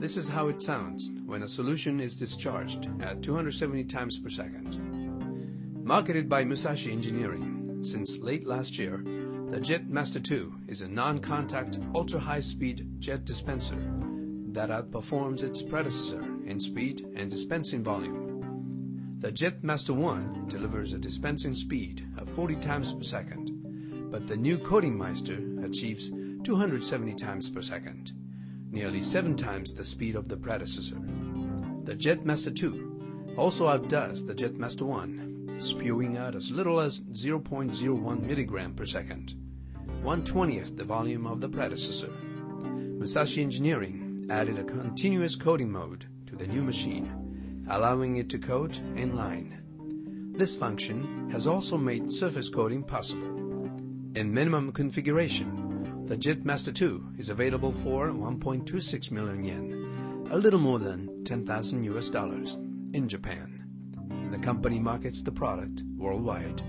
This is how it sounds when a solution is discharged at 270 times per second. Marketed by Musashi Engineering since late last year, the JetMaster 2 is a non-contact ultra-high-speed jet dispenser that outperforms its predecessor in speed and dispensing volume. The JetMaster 1 delivers a dispensing speed of 40 times per second, but the new Coating Meister achieves 270 times per second nearly seven times the speed of the predecessor. The JetMaster 2 also outdoes the JetMaster 1, spewing out as little as 0.01 milligram per second, 1/20th the volume of the predecessor. Musashi Engineering added a continuous coating mode to the new machine, allowing it to coat in line. This function has also made surface coating possible. In minimum configuration, the JetMaster 2 is available for 1.26 million yen, a little more than 10,000 US dollars, in Japan. The company markets the product worldwide.